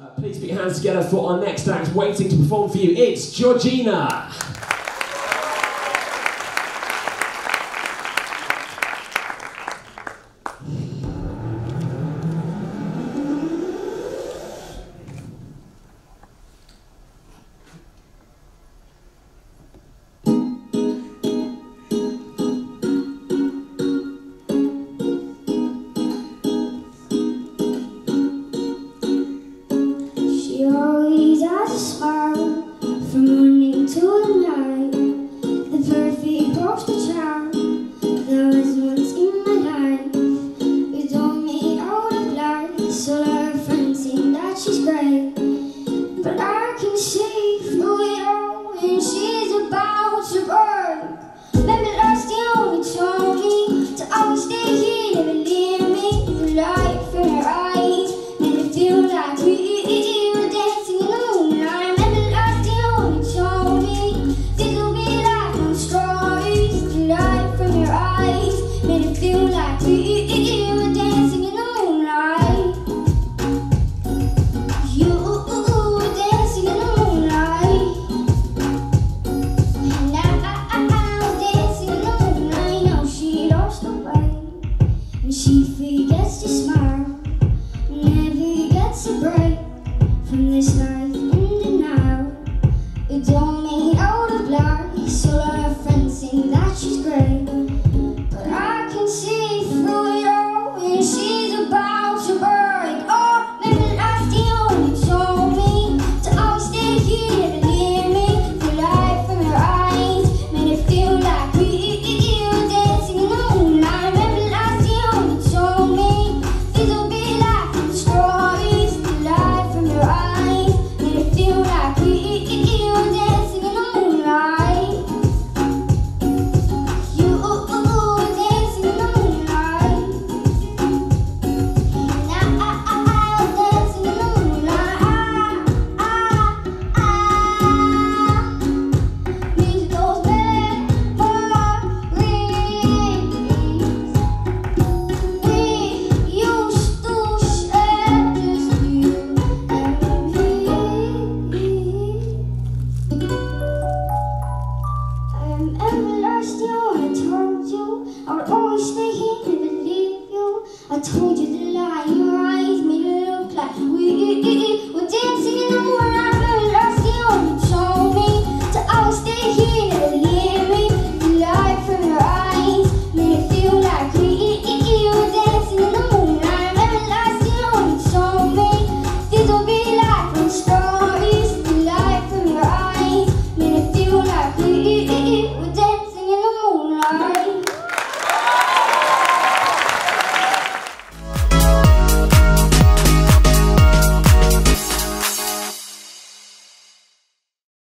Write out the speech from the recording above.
Uh, please put your hands together for our next act waiting to perform for you. It's Georgina. It's great. she's great. I told you